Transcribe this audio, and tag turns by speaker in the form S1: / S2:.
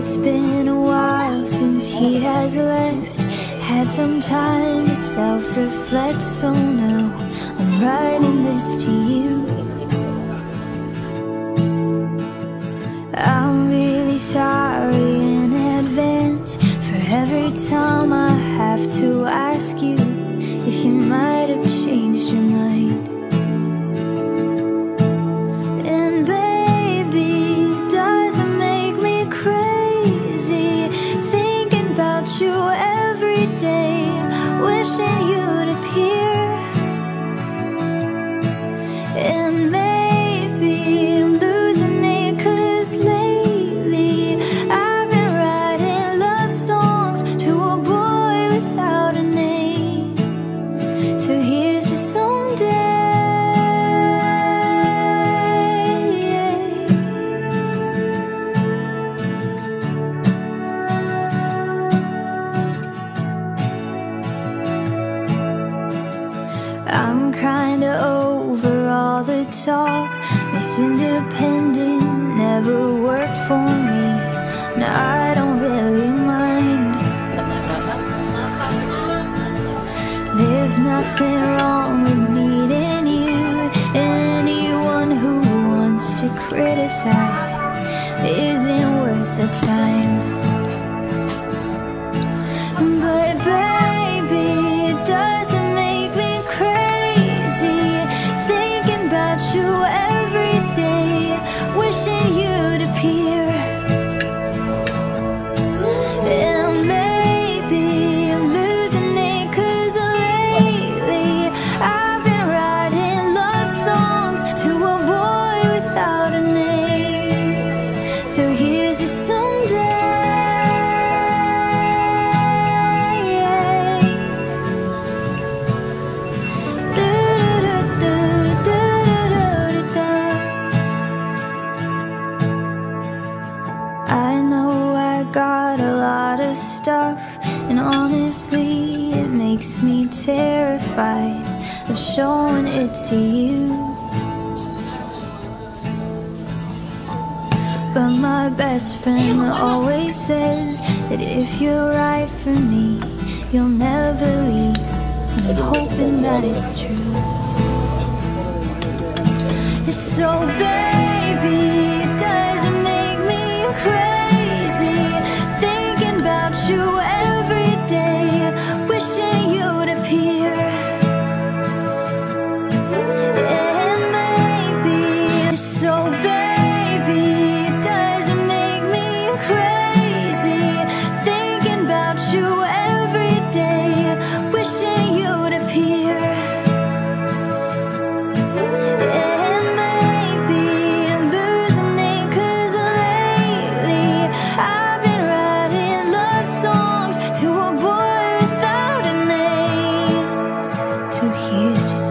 S1: It's been a while since he has left. Had some time to self-reflect So now I'm writing this to you. I'm really sorry in advance For every time I have to ask you. I'm kinda over all the talk. Miss Independent never worked for me. Now I don't really mind. There's nothing wrong with needing you. Anyone who wants to criticize isn't got a lot of stuff, and honestly, it makes me terrified of showing it to you. But my best friend always says that if you're right for me, you'll never leave. And I'm hoping that it's true. It's so, baby, to hear to